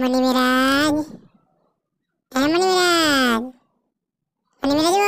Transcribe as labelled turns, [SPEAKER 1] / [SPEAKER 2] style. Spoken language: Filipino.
[SPEAKER 1] मणिविराज है मणिविराज मणिविराज